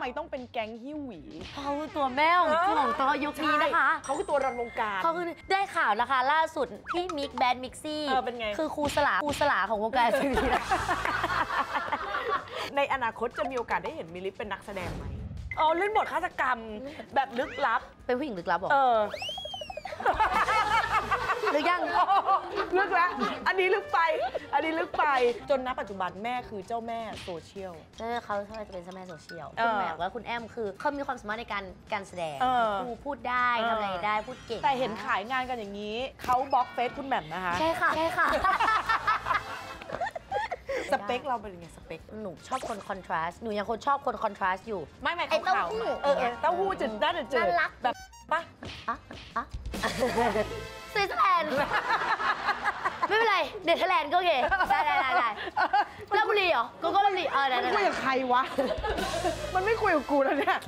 ไมต้องเป็นแก๊งฮิวหวีเขาคือตัวแม่ของของตัวยุคนี้นะคะใช่เขาคือตัวรันวงการเขาคือได้ข่าวนะคะ ล่าสุดพี่มิกแบนด์มิกซี่เออเป็นไง คือครูสลาครูสลาของวงการทีวีนะ ในอนาคตจะมีโอกาสได้เห็นมิลิฟเป็นนักแสดงไหมอ๋อเล่นบทฆาตกรรมแบบลึกลับ เป็นผู้หญิงลึกลับเหรอเออ หรือยังลึกแล้วอั นนี้ลึกไป อันนี้ลึกไป จนณปัจจุบันแม่คือเจ้าแม่โซเชียล เออเขาทำไมจะเป็นเจ้าแม่โซเชียลเออคุณแหม่มและคุณแอมคือเขามีความสามารถในการการแสดงเออพูดพูดได้เออ ทำอะไรได้พูดเก่งแต่เห็นขายงานกันอย่างนี้ เขาบล็อกเฟซคุณแหม่มนะคะ ใช่ค่ะใช่ค่ะ สเปคเราเป็นยังไงสเปค หนูชอบคนคอนทราสต์หนูยังคนชอบคนคอนทราสต์อยู่ ไม่ไม่ไอ้เต้าขาวหู้ๆเออเออเต้าหู้จืดน่าจะจืดน่ารัก แบบปะ อะอะสวิตเซอร์แลนด์ไม่ เป็นไรเนเธอร์แลนด์ก็โอเคได้ได้ได้ได้ลาบุรีเหรอก็ก็ลาบุรีเออได้มันได้คุยกับใครวะ มันไม่คุยกับกูแล้วเนี่ย